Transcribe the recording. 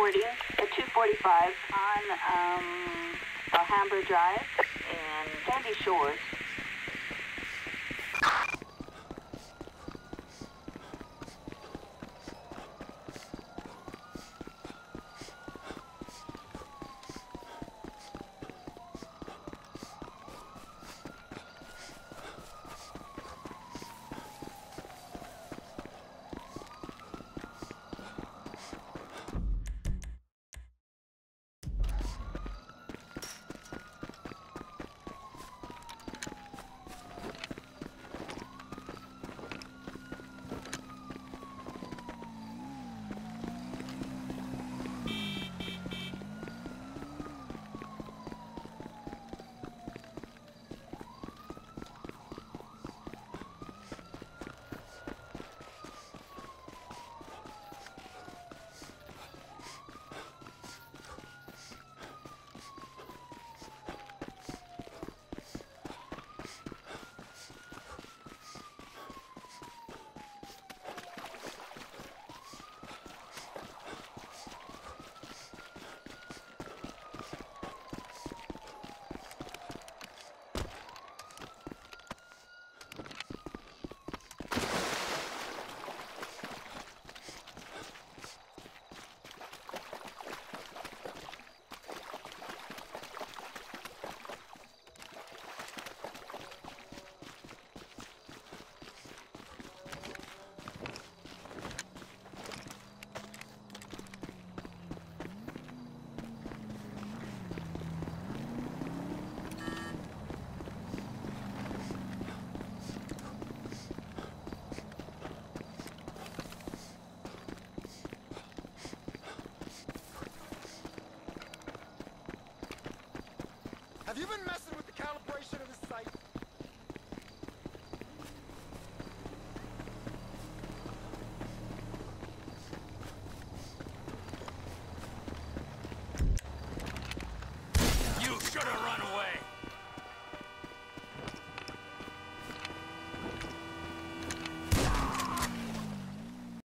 reporting at 245 on um, Alhambra Drive in Sandy Shores. Have you been messing with the calibration of this site?